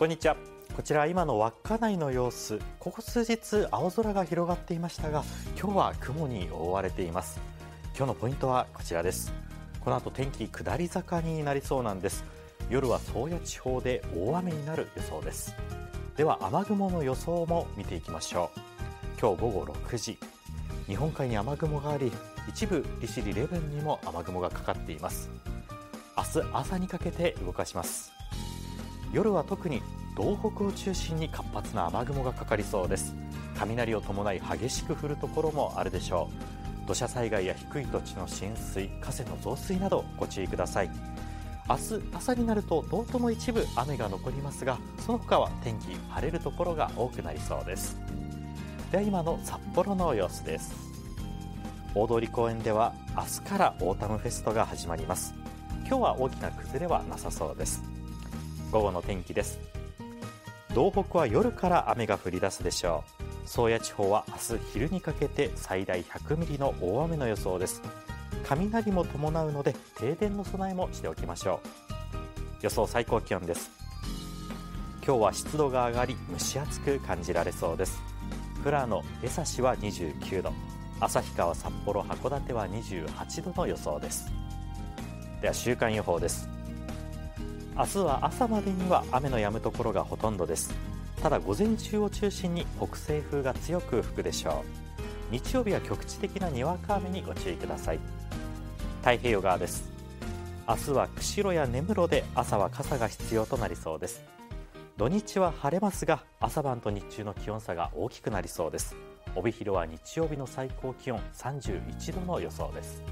こんにちは。こちら今の稚内の様子。ここ数日青空が広がっていましたが今日は雲に覆われています。今日のポイントはこちらです。この後天気下り坂になりそうなんです。夜は宗谷地方で大雨になる予想です。では雨雲の予想も見ていきましょう。今日午後6時。日本海に雨雲があり一部利尻レブンにも雨雲がかかっています。明日朝にかけて動かします。夜は特に東北を中心に活発な雨雲がかかりそうです。雷を伴い激しく降るところもあるでしょう。土砂災害や低い土地の浸水河川の増水などご注意ください。明日朝になると道東の一部雨が残りますがその他は天気晴れるところが多くなりそうです。では今の札幌の様子です。大通公園では明日からオータムフェストが始まります。今日は大きな崩れはなさそうです。午後の天気です。道北は夜から雨が降り出すでしょう。宗谷地方は明日昼にかけて最大100ミリの大雨の予想です。雷も伴うので停電の備えもしておきましょう。予想最高気温です。今日は湿度が上がり蒸し暑く感じられそうです。富良野江差は29度。旭川札幌函館は28度の予想です。では週間予報です。明日は朝までには雨の止むところがほとんどです。ただ午前中を中心に北西風が強く吹くでしょう。日曜日は局地的なにわか雨にご注意ください。太平洋側です。明日は釧路や根室で朝は傘が必要となりそうです。土日は晴れますが朝晩と日中の気温差が大きくなりそうです。帯広は日曜日の最高気温31度の予想です。